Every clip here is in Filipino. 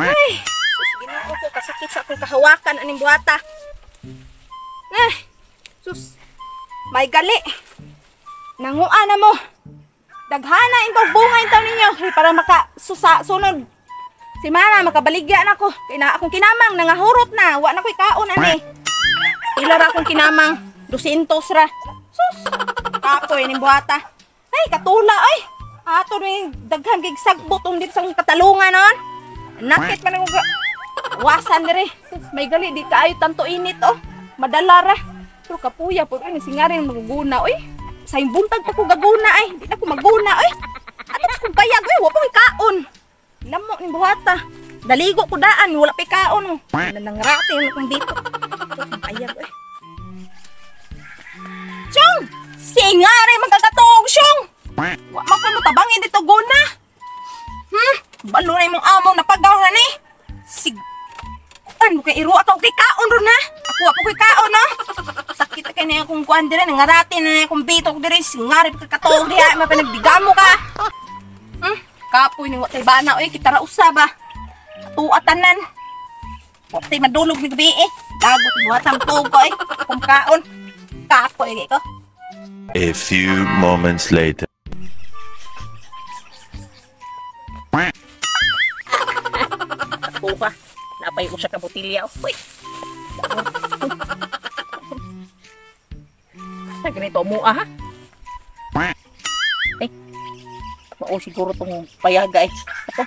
Ay, sus, ginoo ko, kasakit sa akong kahawakan aning buhata. Eh, sus, may gali. Nangua na mo. Daghana intong bungay taw ninyo eh, para maka sunod. Si Mama makabaligya na ko. Kay na akong kinamang nangahurot na. Wa na ko'y kaon ani. Pila ra akong kinamang 200 ra. Sus. Kapoy ni buhata. Ay katula ay. Ato ni daghan gig sagbot um dito sa katalungan non. Nakit man ako ga- wasan. Sus, May gali di kaayo tanto init oh. Madala ra. Pero kapuya po ni singarin maguguna oy. Sa buntag pa ko gaguna ay. Di na ko maguna ay. Ato kung payag oy, wa pa ko'y kaon. Lamo ni buhata. Daligo ko daan, wala pa kaon. Nanangrate mo kung dito. Ito, ang ha? Ako ako kay kaon no? Sakit kay na akong kuan dire nangarati na akong bitok dire singare pagkakatog diha mapanagdigamo ka. Hmm? Kapoy ni watay bana oy kita ra usa ba. Tuatanan. Watay madulog ni gabi eh. Dagot mo atang tog ko eh. Kung kaon. Kapoy kay ko. A few moments later. Ka. Napay ko sa kabutilya. Uy. Sa ganito mo ah? Eh. Mao siguro tong payaga eh. Ato.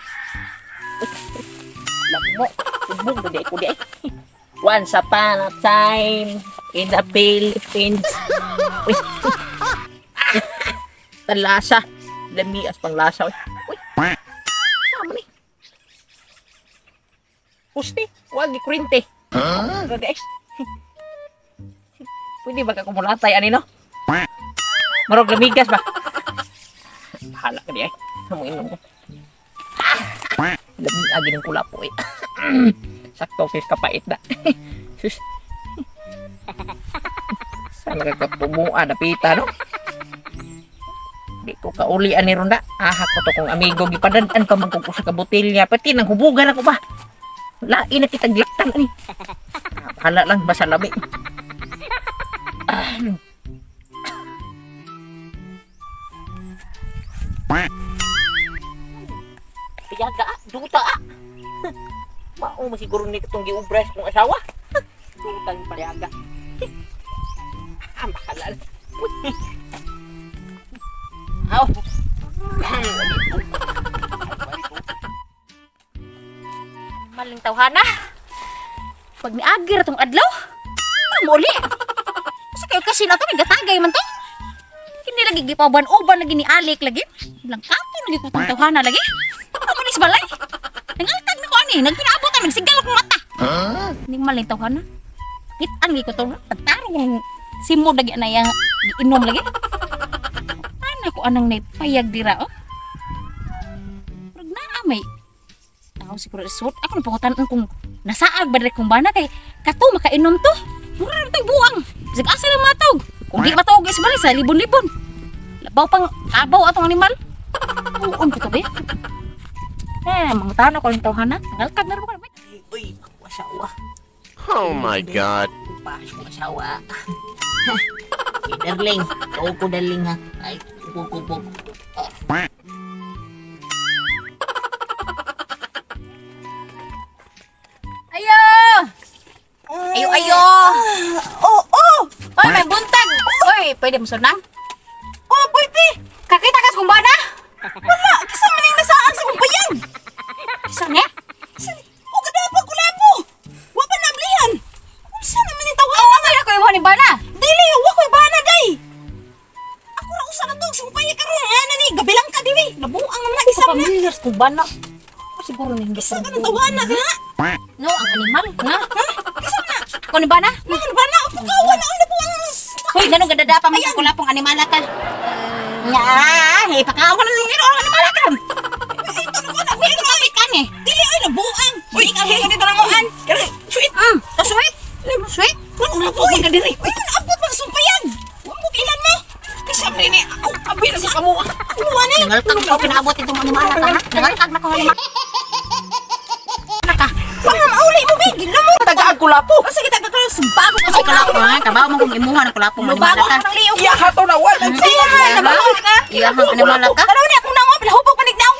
Lamo. Subog na di ko di ay. Once upon a time in the Philippines. Talasa. Lami as pang lasa. Uy. Uy. Sama ni. Pusti, wag ikurinte. Huh? Guys. Pwede ba ka kumulatay ani no? Marog lamigas ba? Bahala ka di ay. Amo inom ko. Lami agi ng kula po eh. Sakto sis kapait na. Sus. Sana ka kapumua na pita no? Di ko kaulian ni Ronda. Ahak ko to kong amigo. Gipadandan pa magkuko sa kabutilya. Pati nang hubugan ako ba? Lain na kita glaktan ni. Bahala lang basa labi. Ah. Piyaga ah, duta. Mao mo siguro nito itong giubres kong asawa. Duta yung paliyaga. Ah. Uy. Aw. Maling tawhana. Pag niagir tong adlaw, muli. Sa kayo kasi na to, nagatagay man to. Hindi lagi gipaban-uban lagi ni Alik lagi. Bilang kapo lagi ko tong tawhana lagi. Ni balay. Nangaltag na ko ani, nagpinaabot ang nagsigal akong mata. Hindi maling tawhana. Hitan lagi ko to, tagtarong yung simo lagi na yang inom lagi. Ano ko anang payag dira oh. Tao siguro suot ako na pangutan kung nasaag ba kung bana kay kato makainom to. Mura na tayo buang. Sig asa lang matog. Kung di matog is bali sa libon-libon. Labaw pang abaw atong animal. Uon ko to be. Eh, mangutan ako ng tawhana. Ngalkag na rin ko. Uy, ako asawa. Oh my god. Pas ko asawa. Hey, darling. Tuo ko darling ha. Ay, kupog kupog. Pwede mo sunang? Oh, pwede! Kakita ka sa kumbana? Wala! Kisa man yung nasaan sa kumbayan! Kisa niya? O, ganda pa kulapo! Wa pa nablihan! Unsa naman yung tawa? Awa man ako yung ni bana! Dili! Wa ko yung bana, day! Ako ra usa na to! Sumpaya ka rin! Ano ni? Gabilang ka, diwi! Nabuang naman na isa na! Familiar kung ba na? Siguro na hindi Isa ka ng tawana ka! No, ang animal. Na? Ha? Isa na! Ako ni Bana? Mga na bana! Upo ka! Wala Hoy, ganun ganda pa man kula pong animala ka. Nga, hey, pakawa na nung ino ang animala ka. Ito na ko na! Hindi ko kapit ka ni. Dili ay nabuang! Uy! Kahit dito na ngoan! Kaya, sweet! Mm, to sweet. Sweet. Wala na po ka diri. Uy, abot pang sumpayan. Wa mo ilan mo. Kasi ni au abi na sa kamuha. Kamuha ni. Nangalkag ko pinaabot itong animala ka ha. Nangalkag na ko animala. Tagaan ko lapo. O sige taga kayo sumbago ko Kasi sa kalapo kalapo. ha. Kabaw mo kung imuha ng kulapong animala Bago ka. ka ng liyog. Iya hato na wala. Sige man, nabahol ka. Iya hang animala ka. Tanaw ni akong nango, pilahubog panignaw.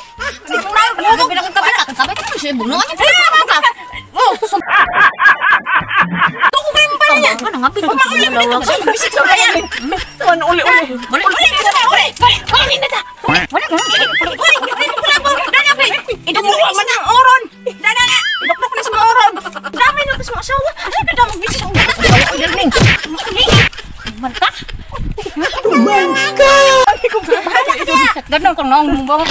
Pilahubog, pilahubog. Bilang ka bala. Sabi ko siya buno. Ano ka? Oh, susum. Tuko kayo mo pa niya. Ano nga pito? Mauli mo dito. Lawag. Bisik sa kaya. Tuan uli uli. Uli. Uli, uli, uli. Uli, uli na ta. Wala mo. Uli, uli, uli, Malta. Oh my God! Bahala ka niya. Ganun kung nang mong